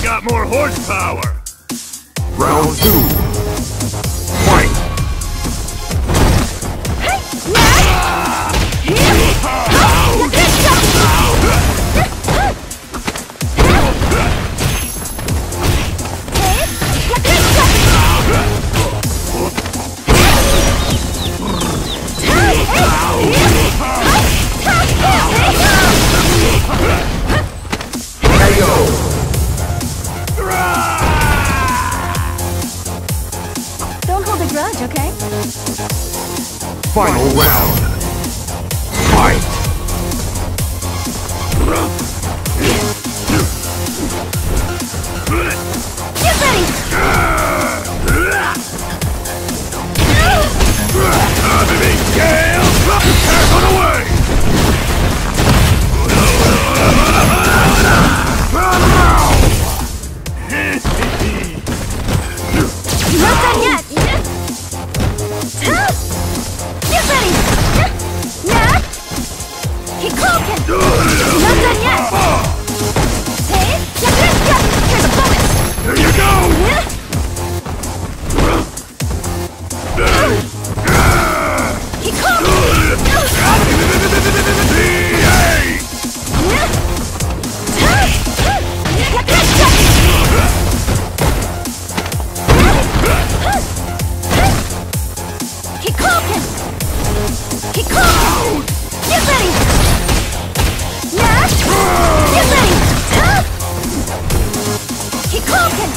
got more horsepower. Round two. Grudge, okay? Final round. Fight! Get Not done yet! Hey! Here's a bonus! Here you go! Yeah! Kikoken! D8! Kikoken! Kikoken! Get ready! Kikoken!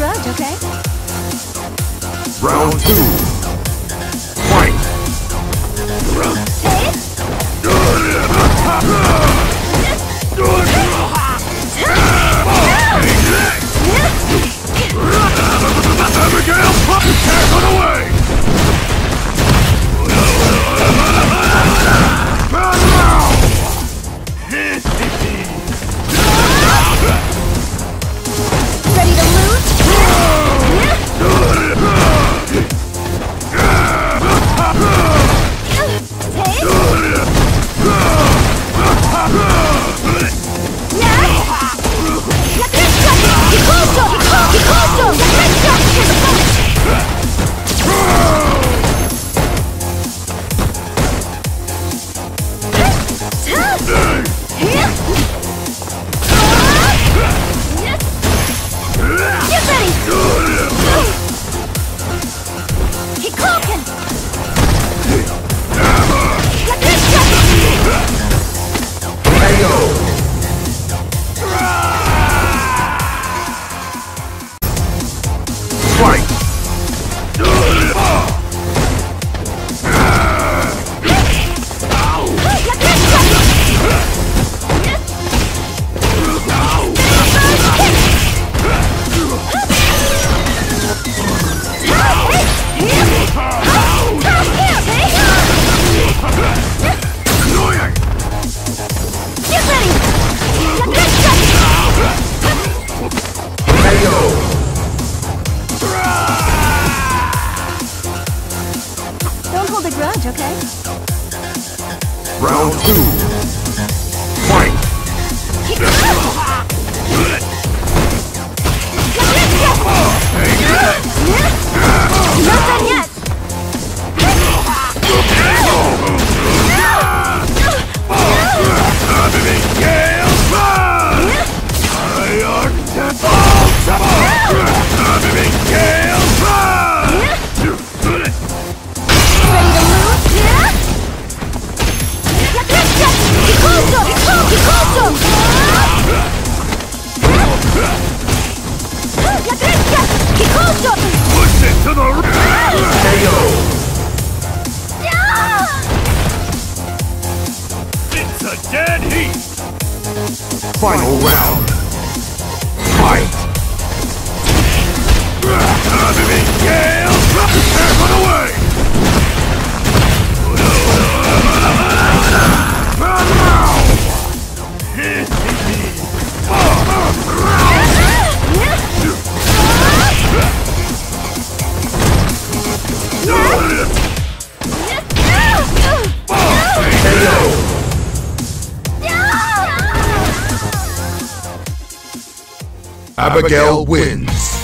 Grudge, okay? Round two. Fight! Abigail! broken! Round two. Round. Abigail wins.